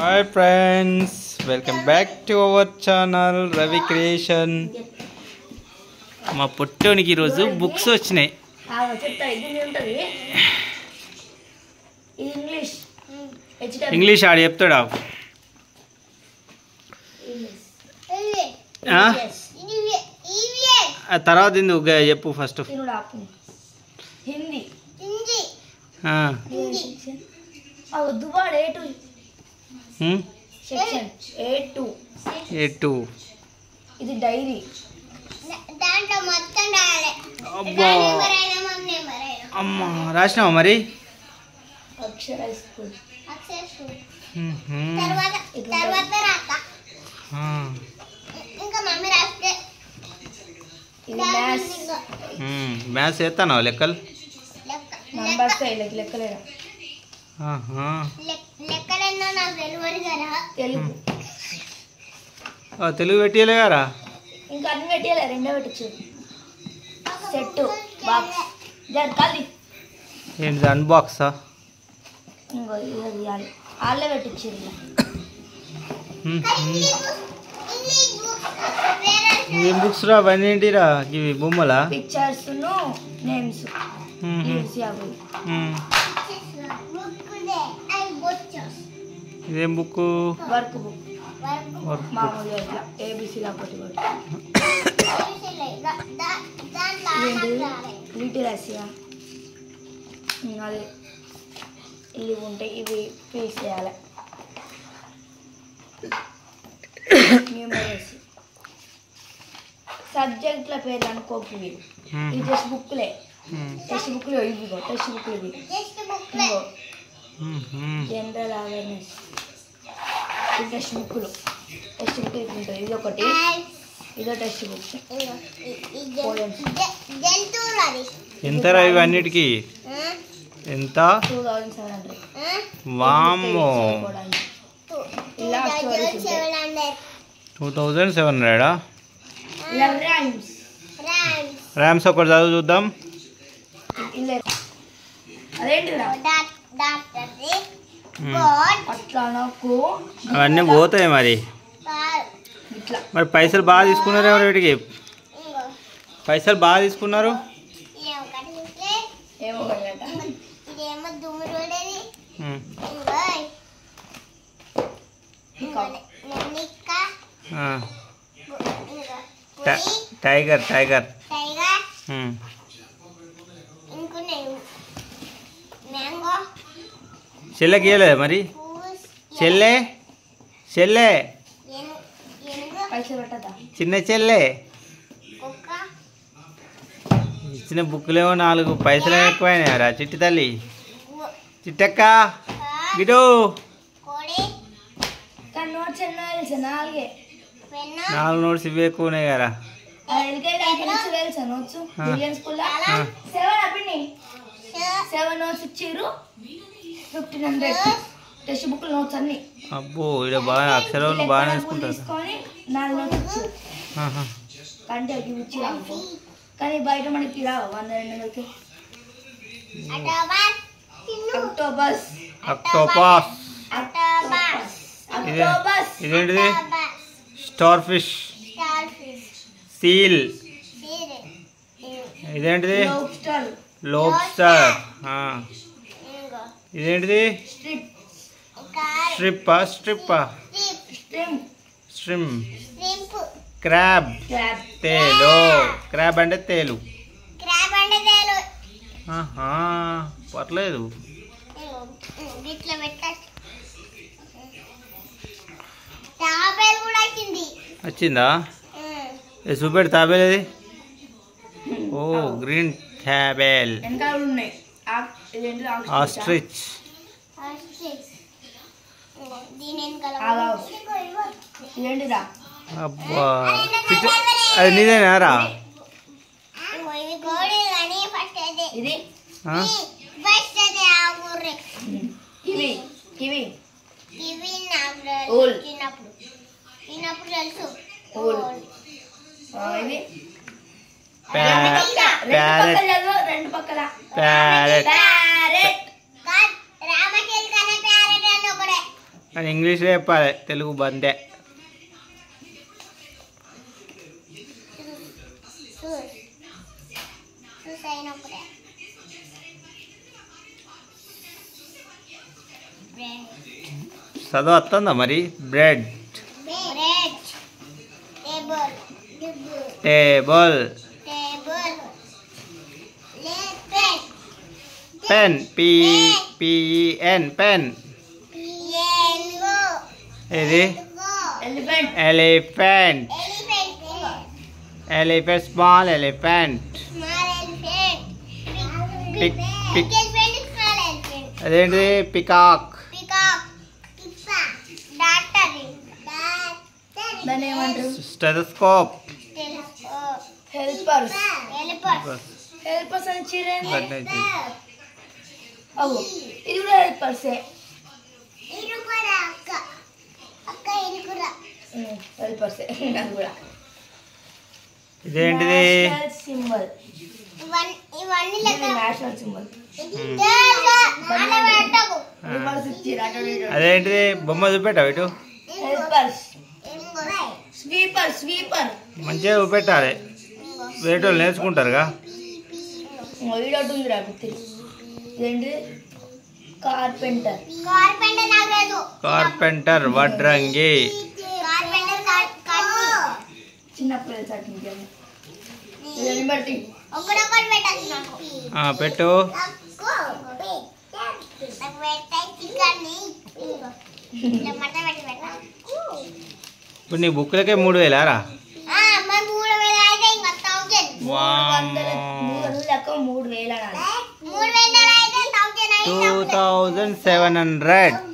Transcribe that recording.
Hi friends welcome back to our channel Ravi creation మా పుట్టోనికి ఈరోజు బుక్స్ వచ్చినాయి. ఇంగ్లీష్ ఆడు చెప్తాడా? తర్వాత గా- చెప్పు first Hindi. A two hmm? Section A two ఇది డైరీ. దాంట్లో మొత్తం రాయాలి. అబ్బా. అమ్మా రాసినావా మరి? అక్షర స్కూల్. తర్వాత తర్వాత. ఇంకా మమ్మీ రాస్తే ఇది మ్యాథ్స్. మ్యాథ్స్ వేస్తానా లెక్కలు? లెక్క నంబర్స్ ఆహా. లెక్క- లెక్కలెన్నో నాకు తెలియదు కదా. తెలుగు. ఆ, తెలుగు పెట్టియలే గారా? ఇంకా అన్ని పెట్టాలి రెండో పెట్టచ్చు సెట్ బాక్స్. ఏంటిది అన్బాక్సా ఇంకో ఇది తీయాలి వాళ్ళే పెట్టించారు ఇలా ఏం బుక్స్ రా? అవన్నీ ఏంటిరా? ఇవి బొమ్మలా? Pictures names. లీవ్స్ అవి ఇదేం book work book. Work work book. మామూలుగా ఇట్లా ఏబిసి ఒకటి లిటిల్ రసియా అదే. ఇవి ఉంటాయి ఇవి పీస్ చేయాలి. న్యూమరస్ సబ్జెక్ట్ల పేర్లు అనుకోకు ఇవి. ఇవి టెక్స్ట్ బుక్లే. టెక్స్ట్ బుక్లు ఇవిగో టెక్స్ట్ బుక్లు ఇవి. జనరల్ అవేర్నెస్ టెక్స్ట్ బుక్లు టెక్స్ట్ బుక్ ఇది ఉంటుంది ఇది ఒకటి ఇదో టెక్స్ట్ బుక్ ఎంతరా ఇవన్నిటికి? ఎంత టూ థౌజండ్ సెవెన్ హండ్రెడ్? వామ్మో. Two thousand seven. ర్యామ్స్ ఒకటి చదువు చూద్దాం. ఇలా అవన్నీ పోతాయి మరి. మరి పైసలు బాగా తీసుకున్నారు ఎవరు వీటికి. పైసలు బాగా తీసుకున్నారు? ఇది ఒకటి చెల్లెకి ఇవ్వలేదు మరి. చెల్లె? చెల్లె? చిన్న చెల్లె? కుక్క. ఇచ్చిన బుక్లేమో నాలుగు పైసలు ఎక్కువైనాయరా చిట్టి తల్లి. చిట్టక్క తెలుసా? నాలుగే. నోట్స్ ఇవి ఎక్కువ ఉన్నాయి కదా. సెవెన్ నోట్స్ ఇచ్చిర్రు. Fifteen hundred text book notes అన్ని. అబ్బో ఇక్కడ బాగా అక్షరాలు బాగా నేర్చుకుంటారు తీసుకొని నాలుగు నోట్స్ ఇచ్చారు ఆహా. కంటే అవి ఇచ్చి రావు. కానీ బయట మనకి రావు వంద రెండు వందలకి. అక్టోబస్ అక్టోబస్ ఇదేంటిది. Star fish star fish. Seal. ఇదేంటిది? లోబ్స్టర్. ఇదేంటిది. స్ట్రిప్ స్ట్రిప్పా? స్ట్రిప్పా? స్ట్రిప్. స్ట్రిమ్. క్రాబ్. తేలు. క్రాబ్ అంటే తేలు. క్రాబ్ అంటే తేలు. ఆహా పర్లేదు. తాబేలు వచ్చింది. చూపెడు తాబేలేది ఓ గ్రీన్ టాబేల్ ఆస్ట్రిచ్ అబ్బా. అది. చిన్నప్పుడు చిన్నప్పుడు తెలుసు. ప్యారెట్. పక్కల చదువు, రెండు పక్కల. ప్యారెట్. అనే ఇంగ్లీష్లో చెప్పాలి తెలుగు బందే. చదువు వస్తుందా మరి? Bread. Bread. Table. Table. Table. Pen P P E N pen P N O ఇది elephant elephant elephant elephant small elephant small elephant Pic- big pic- elephant small elephant అదేంటిది పికాక్ పికాక్ పిప్పా డాక్టర్ డాక్టర్ దాన్ని ఏమంటారు stethoscope telescope helpers elephant helpers అని చీరేంది అట్లయితే. అవు ఇది కూడా హెల్పర్సే అది కూడా. ఇదేంటిది? Symbol national symbol. అదేంటిది? బొమ్మ చూపెట్టావు ఇటు? స్వీపర్ స్వీపర్ మంచిగా చూపెట్టాలి. వేరే వాళ్ళు నేర్చుకుంటారుగా ఉంది రా ఇదేంటి కార్పెంటర్. కార్పెంటర్ వడ్రంగి. కార్పెంటర్ కట్టి. చిన్న పిల్లలు సర్టిఫికేట్ ఇది బట్టి. ఒకడొకటి నాకు. పెట్టు. ఇప్పుడు నీ బుక్లకే మూడు వేల లెక్క మూడు వేలు 2700